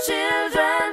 children.